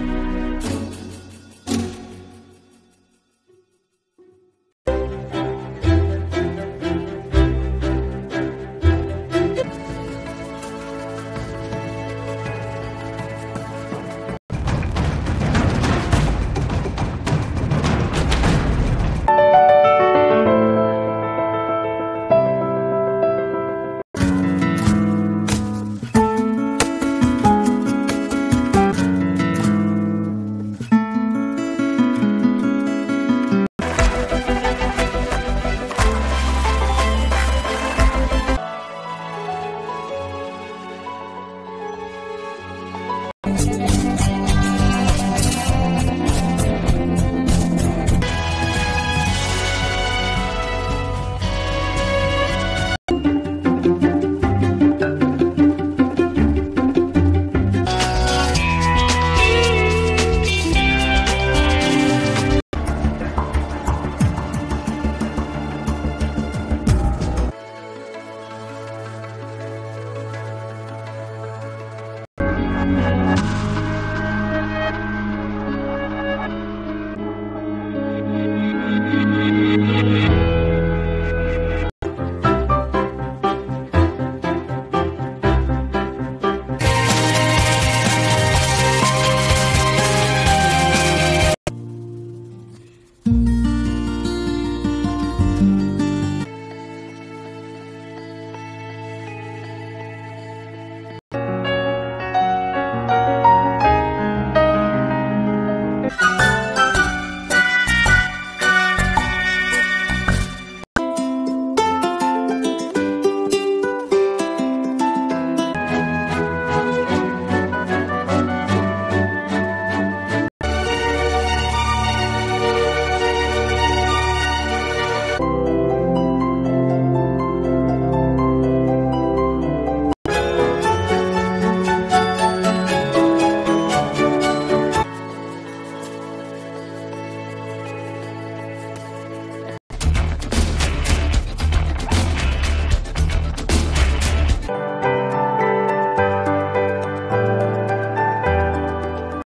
Bye.